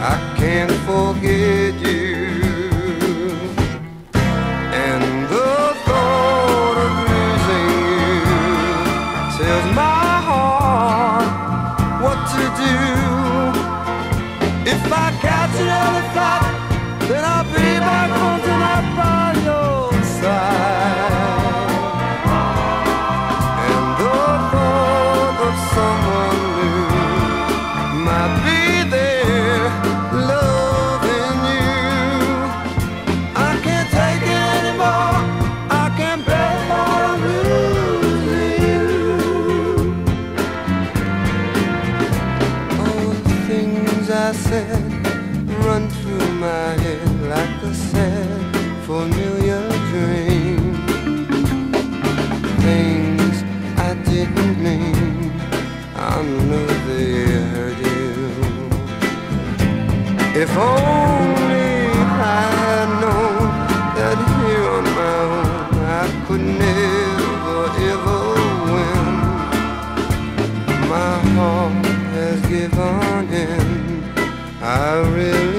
I can't forget you. And the thought of losing you tells my heart what to do. If I catch another flight, then I'll be back home tonight. things I said run through my head like a sad familiar dream. Things I didn't mean, I know they hurt you. If only I had known that here on my own I could never ever win. My heart has given in. I really